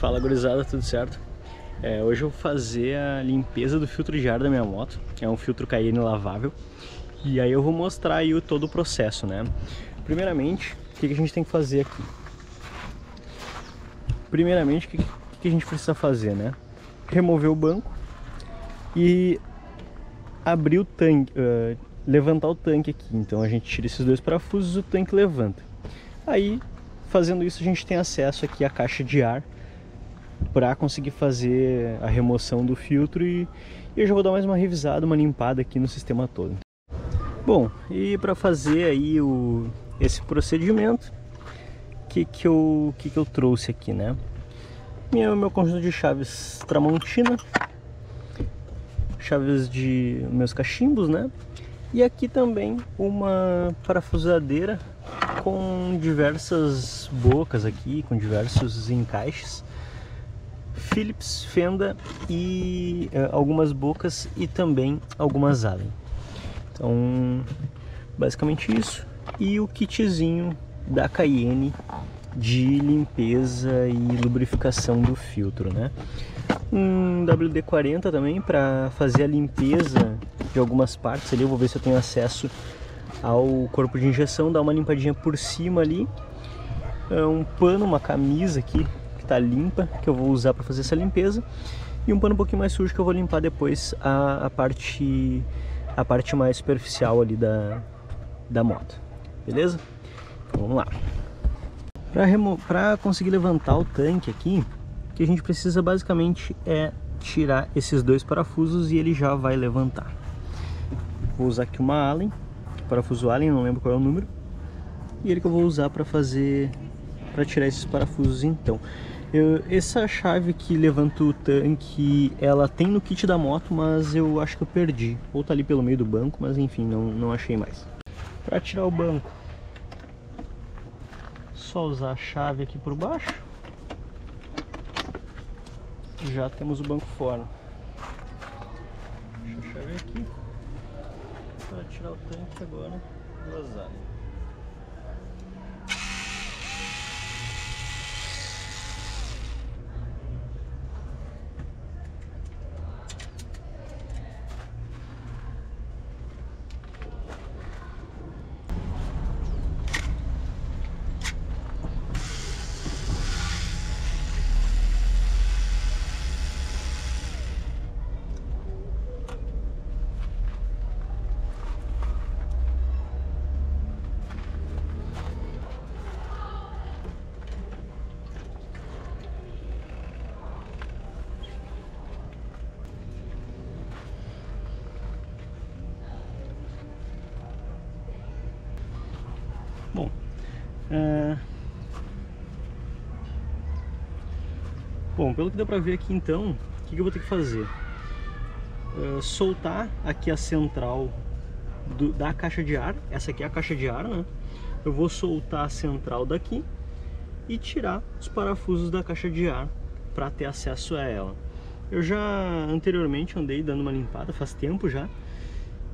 Fala gurizada, tudo certo? É, hoje eu vou fazer a limpeza do filtro de ar da minha moto. É um filtro Cayenne lavável. E aí eu vou mostrar aí o, todo o processo, né? Primeiramente, o que, que a gente tem que fazer aqui? Primeiramente, o que, que a gente precisa fazer, né? Remover o banco e abrir o tanque, uh, levantar o tanque aqui. Então a gente tira esses dois parafusos o tanque levanta. Aí, fazendo isso, a gente tem acesso aqui à caixa de ar para conseguir fazer a remoção do filtro e, e eu já vou dar mais uma revisada, uma limpada aqui no sistema todo. Bom, e para fazer aí o, esse procedimento, o que, que, eu, que, que eu trouxe aqui, né? Meu, meu conjunto de chaves Tramontina, chaves de meus cachimbos, né? E aqui também uma parafusadeira com diversas bocas aqui, com diversos encaixes Philips, Fenda e uh, algumas bocas e também algumas Allen. Então, basicamente isso. E o kitzinho da Cayenne de limpeza e lubrificação do filtro, né? Um WD-40 também para fazer a limpeza de algumas partes ali. Eu vou ver se eu tenho acesso ao corpo de injeção, dar uma limpadinha por cima ali. É um pano, uma camisa aqui está limpa, que eu vou usar para fazer essa limpeza. E um pano um pouquinho mais sujo que eu vou limpar depois a, a parte a parte mais superficial ali da, da moto. Beleza? Então vamos lá. Para conseguir levantar o tanque aqui, o que a gente precisa basicamente é tirar esses dois parafusos e ele já vai levantar. Vou usar aqui uma Allen, parafuso Allen, não lembro qual é o número. E ele que eu vou usar para fazer, para tirar esses parafusos então. Eu, essa chave que levanta o tanque, ela tem no kit da moto, mas eu acho que eu perdi. Ou tá ali pelo meio do banco, mas enfim, não, não achei mais. Para tirar o banco, só usar a chave aqui por baixo. Já temos o banco fora. Deixa a chave aqui. Para tirar o tanque agora, vazar. Bom, pelo que deu pra ver aqui então, o que, que eu vou ter que fazer? É, soltar aqui a central do, da caixa de ar, essa aqui é a caixa de ar, né? Eu vou soltar a central daqui e tirar os parafusos da caixa de ar para ter acesso a ela. Eu já anteriormente andei dando uma limpada, faz tempo já,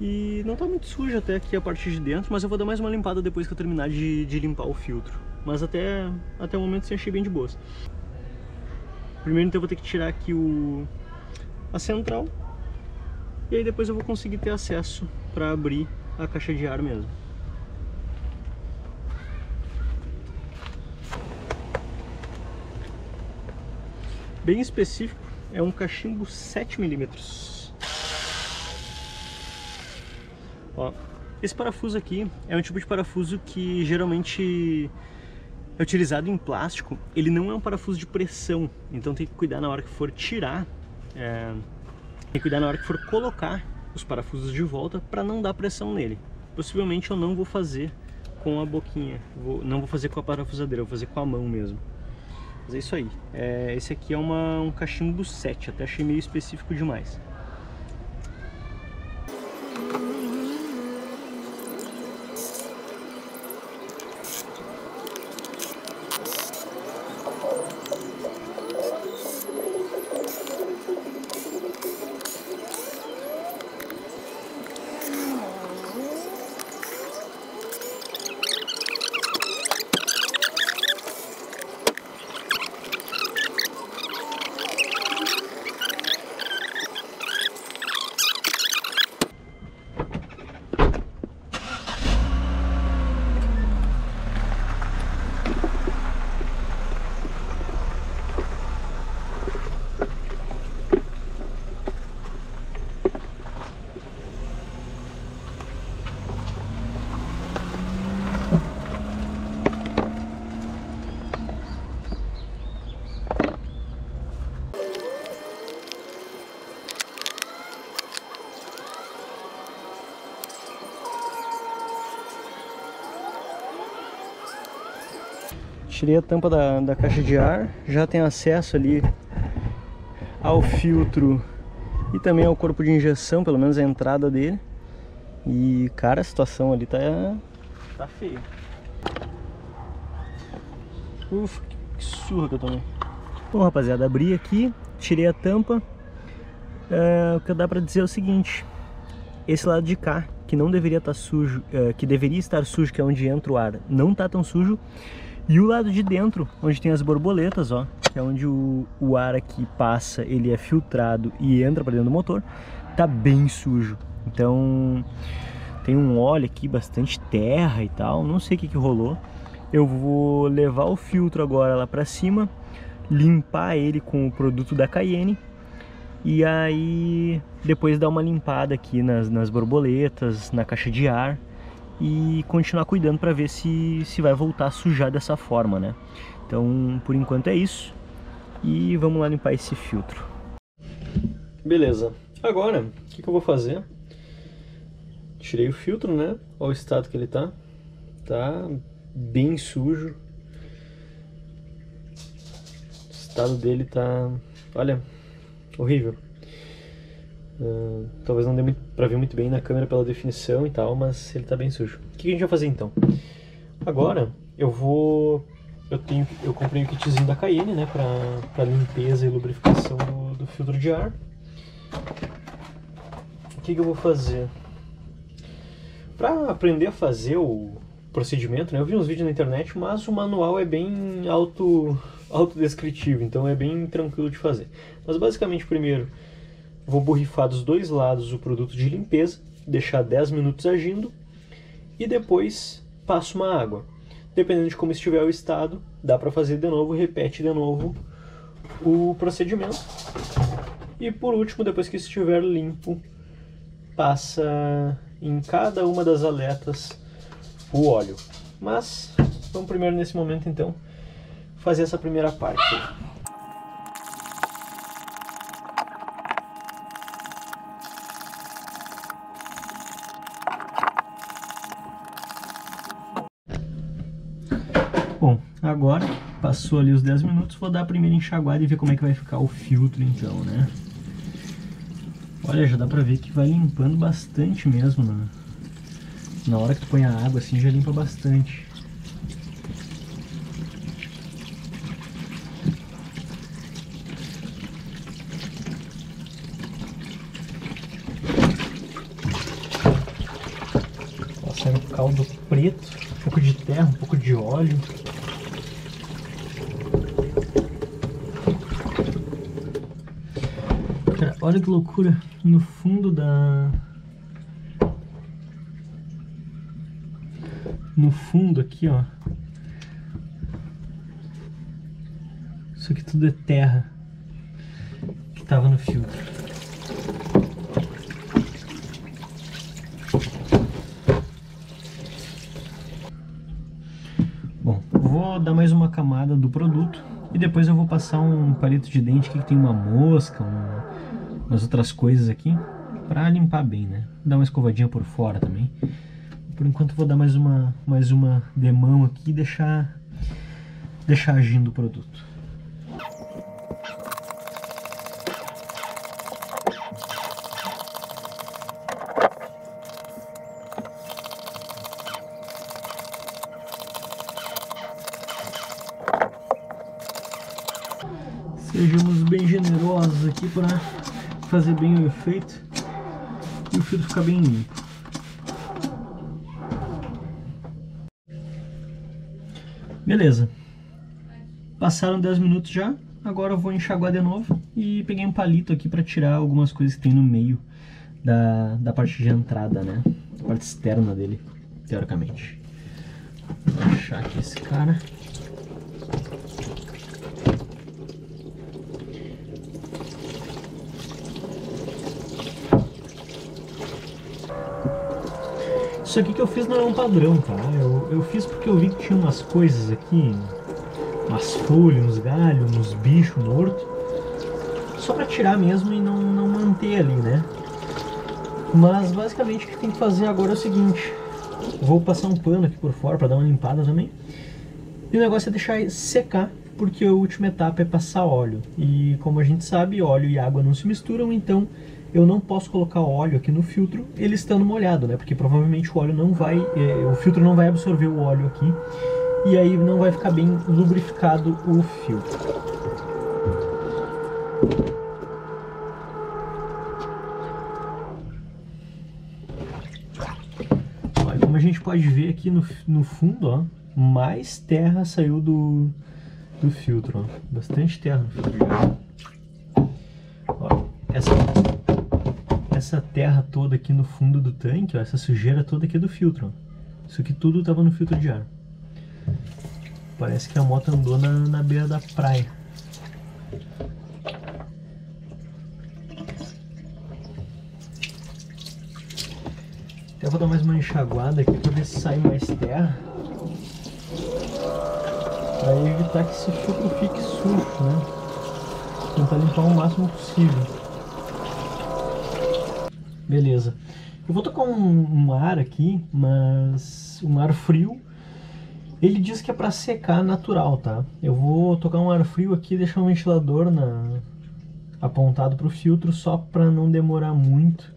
e não tá muito sujo até aqui a parte de dentro, mas eu vou dar mais uma limpada depois que eu terminar de, de limpar o filtro. Mas até, até o momento sim achei bem de boas. Primeiro então eu vou ter que tirar aqui o, a central. E aí depois eu vou conseguir ter acesso para abrir a caixa de ar mesmo. Bem específico, é um cachimbo 7mm. Ó, esse parafuso aqui é um tipo de parafuso que geralmente é utilizado em plástico. Ele não é um parafuso de pressão, então tem que cuidar na hora que for tirar, é, tem que cuidar na hora que for colocar os parafusos de volta para não dar pressão nele. Possivelmente eu não vou fazer com a boquinha, vou, não vou fazer com a parafusadeira, vou fazer com a mão mesmo. Mas é isso aí. É, esse aqui é uma, um cachimbo 7, até achei meio específico demais. Tirei a tampa da, da caixa de ar, já tem acesso ali ao filtro e também ao corpo de injeção, pelo menos a entrada dele. E cara, a situação ali tá, tá feia. Ufa, que surra que eu tomei. Bom, rapaziada, abri aqui, tirei a tampa. É, o que dá pra dizer é o seguinte: esse lado de cá, que não deveria estar tá sujo, é, que deveria estar sujo, que é onde entra o ar, não tá tão sujo. E o lado de dentro, onde tem as borboletas, ó, que é onde o, o ar aqui passa, ele é filtrado e entra para dentro do motor, tá bem sujo. Então tem um óleo aqui, bastante terra e tal, não sei o que, que rolou. Eu vou levar o filtro agora lá para cima, limpar ele com o produto da Cayenne e aí depois dar uma limpada aqui nas, nas borboletas, na caixa de ar e continuar cuidando para ver se, se vai voltar a sujar dessa forma, né? Então, por enquanto é isso. E vamos lá limpar esse filtro. Beleza. Agora, o que, que eu vou fazer? Tirei o filtro, né? Olha o estado que ele tá. Tá bem sujo. O estado dele tá... Olha, horrível. Talvez não dê pra ver muito bem na câmera pela definição e tal, mas ele tá bem sujo. O que a gente vai fazer então? Agora eu vou... Eu, tenho, eu comprei o kitzinho da Cayenne, né, pra, pra limpeza e lubrificação do, do filtro de ar. O que, que eu vou fazer? Pra aprender a fazer o procedimento, né, eu vi uns vídeos na internet, mas o manual é bem auto, autodescritivo, então é bem tranquilo de fazer. Mas basicamente, primeiro, Vou borrifar dos dois lados o produto de limpeza, deixar 10 minutos agindo e depois passo uma água. Dependendo de como estiver o estado, dá para fazer de novo, repete de novo o procedimento. E por último, depois que estiver limpo, passa em cada uma das aletas o óleo. Mas vamos primeiro nesse momento então fazer essa primeira parte. Agora passou ali os 10 minutos, vou dar a primeira enxaguada e ver como é que vai ficar o filtro então, né? Olha, já dá pra ver que vai limpando bastante mesmo, né? Na hora que tu põe a água assim, já limpa bastante. Passando caldo preto, um pouco de terra, um pouco de óleo. Olha que loucura, no fundo da... No fundo aqui, ó. Isso aqui tudo é terra que tava no filtro. Bom, vou dar mais uma camada do produto e depois eu vou passar um palito de dente que tem uma mosca, um umas outras coisas aqui para limpar bem, né? Dar uma escovadinha por fora também. Por enquanto vou dar mais uma mais uma demão aqui e deixar deixar agindo o produto. Sejamos bem generosos aqui para fazer bem o efeito e o filtro ficar bem limpo. Beleza. Passaram 10 minutos já, agora eu vou enxaguar de novo e peguei um palito aqui para tirar algumas coisas que tem no meio da, da parte de entrada, né? Parte externa dele, teoricamente. Vou achar aqui esse cara. Isso aqui que eu fiz não é um padrão, tá? Eu, eu fiz porque eu vi que tinha umas coisas aqui, umas folhas, uns galhos, uns bichos mortos. Só pra tirar mesmo e não, não manter ali, né? Mas basicamente o que tem que fazer agora é o seguinte. Vou passar um pano aqui por fora pra dar uma limpada também. E o negócio é deixar secar, porque a última etapa é passar óleo. E como a gente sabe, óleo e água não se misturam, então eu não posso colocar óleo aqui no filtro ele estando molhado, né? Porque provavelmente o óleo não vai, eh, o filtro não vai absorver o óleo aqui e aí não vai ficar bem lubrificado o filtro. Olha, como a gente pode ver aqui no, no fundo, ó, mais terra saiu do, do filtro, ó. bastante terra no filtro. Ó, essa essa terra toda aqui no fundo do tanque, ó, essa sujeira toda aqui é do filtro. Ó. Isso aqui tudo estava no filtro de ar. Parece que a moto andou na, na beira da praia. Até vou dar mais uma enxaguada aqui para ver se sai mais terra. Para evitar que esse filtro fique sujo, né? Tentar limpar o máximo possível. Beleza. Eu vou tocar um, um, ar aqui, mas um ar frio. Ele diz que é para secar natural, tá? Eu vou tocar um ar frio aqui e deixar um ventilador na, apontado para o filtro só para não demorar muito,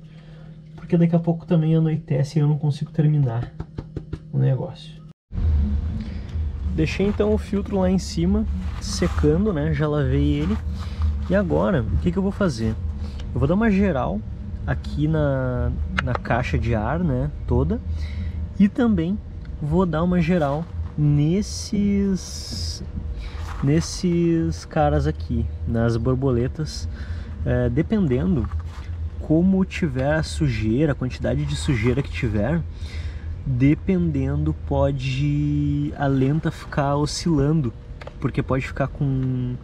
porque daqui a pouco também anoitece e eu não consigo terminar o negócio. Deixei então o filtro lá em cima, secando, né? Já lavei ele. E agora, o que, que eu vou fazer? Eu vou dar uma geral aqui na, na caixa de ar, né, toda. E também vou dar uma geral nesses nesses caras aqui, nas borboletas, é, dependendo como tiver a sujeira, a quantidade de sujeira que tiver, dependendo pode a lenta ficar oscilando, porque pode ficar com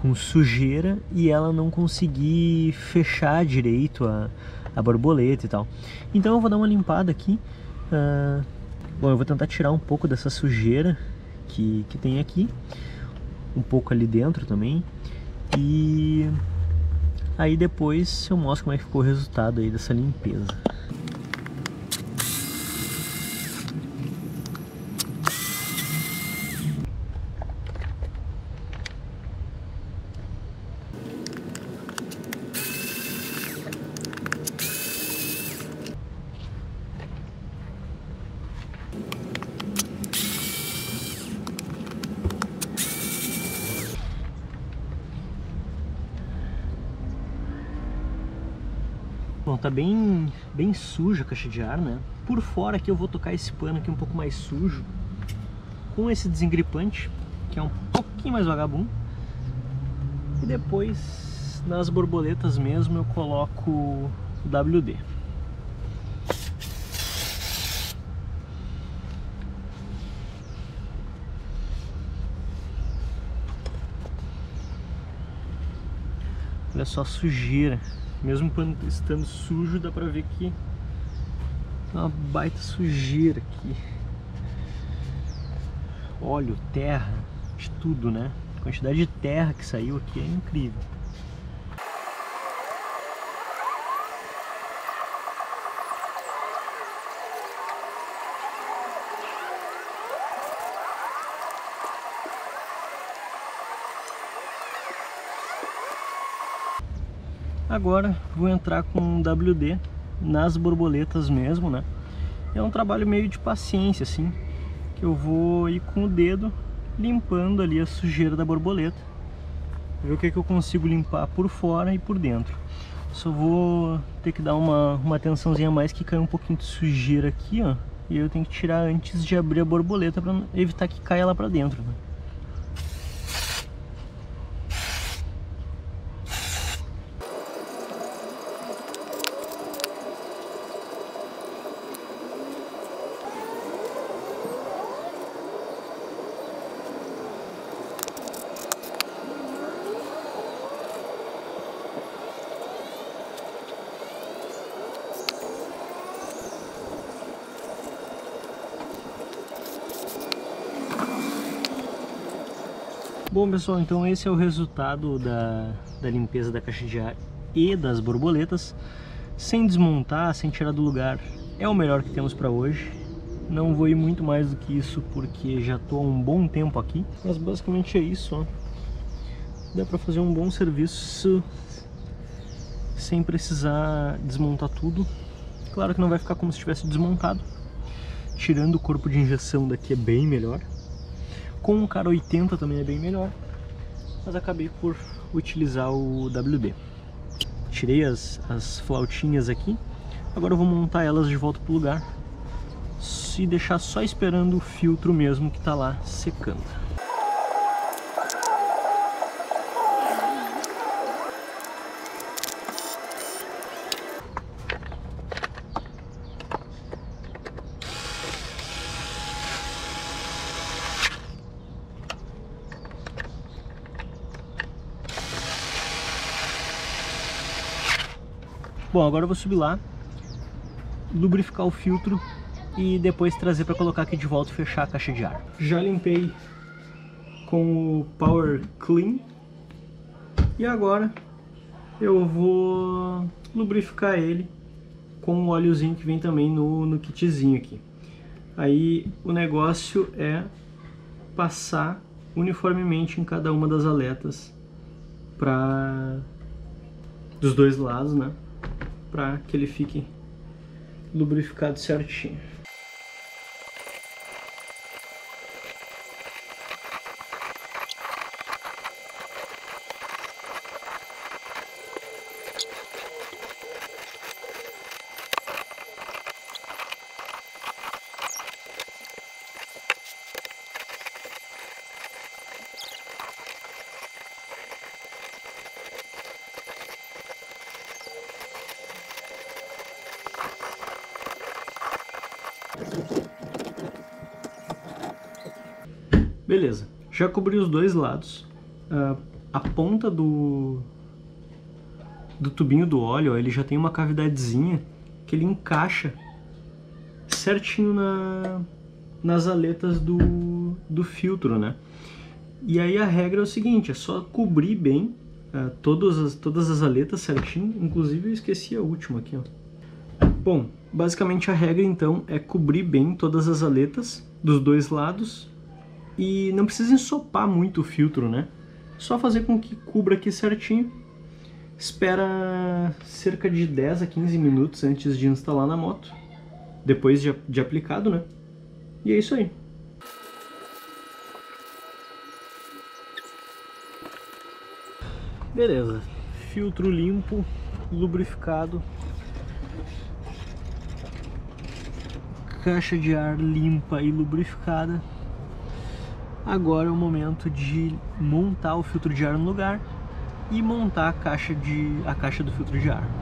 com sujeira e ela não conseguir fechar direito a, a borboleta e tal. Então eu vou dar uma limpada aqui. Uh, bom, eu vou tentar tirar um pouco dessa sujeira que, que tem aqui. Um pouco ali dentro também. E aí depois eu mostro como é que ficou o resultado aí dessa limpeza. Tá bem, bem suja a caixa de ar, né? Por fora aqui eu vou tocar esse pano aqui um pouco mais sujo com esse desengripante, que é um pouquinho mais vagabundo. E depois, nas borboletas mesmo, eu coloco o WD. Olha só a sujeira. Mesmo quando estando sujo, dá pra ver que é uma baita sujeira aqui. Óleo, terra, de tudo, né? A quantidade de terra que saiu aqui é incrível. Agora vou entrar com WD nas borboletas mesmo, né? É um trabalho meio de paciência, assim, que eu vou ir com o dedo limpando ali a sujeira da borboleta. Ver o que, que eu consigo limpar por fora e por dentro. Só vou ter que dar uma, uma atençãozinha a mais que cai um pouquinho de sujeira aqui, ó. E eu tenho que tirar antes de abrir a borboleta para evitar que caia lá para dentro, né? Bom pessoal, então esse é o resultado da, da limpeza da caixa de ar e das borboletas sem desmontar, sem tirar do lugar é o melhor que temos para hoje Não vou ir muito mais do que isso porque já estou há um bom tempo aqui. Mas basicamente é isso, ó. Dá para fazer um bom serviço sem precisar desmontar tudo. Claro que não vai ficar como se tivesse desmontado. Tirando o corpo de injeção daqui é bem melhor. Com o cara 80 também é bem melhor. Mas acabei por utilizar o WB. Tirei as, as flautinhas aqui. Agora eu vou montar elas de volta pro lugar. E deixar só esperando o filtro mesmo que está lá secando. Bom, agora eu vou subir lá, lubrificar o filtro e depois trazer para colocar aqui de volta e fechar a caixa de ar. Já limpei com o Power Clean e agora eu vou lubrificar ele com o óleozinho que vem também no, no kitzinho aqui. Aí o negócio é passar uniformemente em cada uma das aletas para dos dois lados, né? Para que ele fique lubrificado certinho. Beleza, já cobri os dois lados. Uh, a ponta do, do tubinho do óleo, ó, ele já tem uma cavidadezinha que ele encaixa certinho na, nas aletas do, do filtro, né? E aí a regra é o seguinte, é só cobrir bem uh, todas, as, todas as aletas certinho, inclusive eu esqueci a última aqui, ó. Bom, basicamente a regra então é cobrir bem todas as aletas dos dois lados e não precisa ensopar muito o filtro, né? Só fazer com que cubra aqui certinho. Espera cerca de 10 a 15 minutos antes de instalar na moto. Depois de, de aplicado, né? E é isso aí. Beleza. Filtro limpo, lubrificado. Caixa de ar limpa e lubrificada. Agora é o momento de montar o filtro de ar no lugar e montar a caixa, de, a caixa do filtro de ar.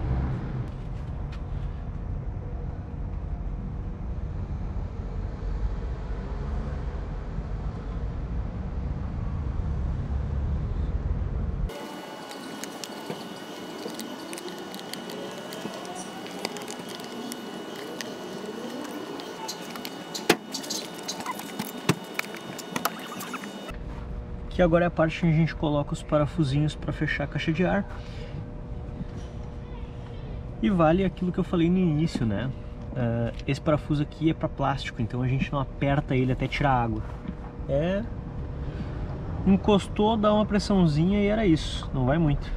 Que agora é a parte onde a gente coloca os parafusinhos para fechar a caixa de ar. E vale aquilo que eu falei no início, né? Uh, esse parafuso aqui é para plástico, então a gente não aperta ele até tirar água. É... Encostou, dá uma pressãozinha e era isso, não vai muito.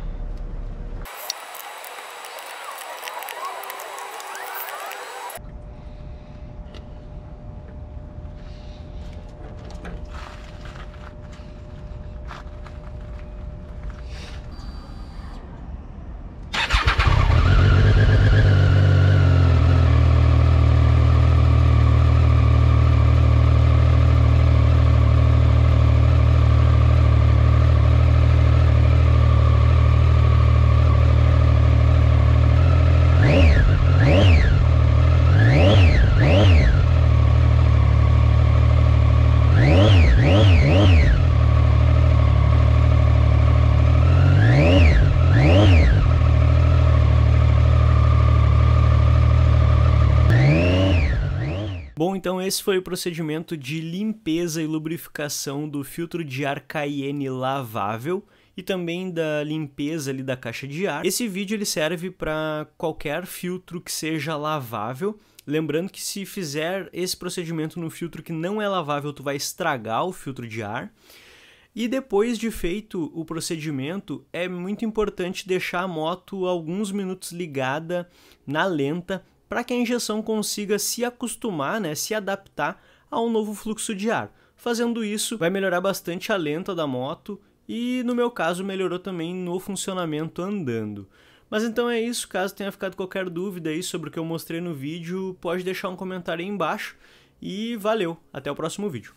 Então esse foi o procedimento de limpeza e lubrificação do filtro de ar Cayenne lavável e também da limpeza ali da caixa de ar. Esse vídeo ele serve para qualquer filtro que seja lavável. Lembrando que se fizer esse procedimento no filtro que não é lavável, tu vai estragar o filtro de ar. E depois de feito o procedimento, é muito importante deixar a moto alguns minutos ligada na lenta para que a injeção consiga se acostumar, né, se adaptar a um novo fluxo de ar. Fazendo isso, vai melhorar bastante a lenta da moto e, no meu caso, melhorou também no funcionamento andando. Mas então é isso, caso tenha ficado qualquer dúvida aí sobre o que eu mostrei no vídeo, pode deixar um comentário aí embaixo e valeu, até o próximo vídeo.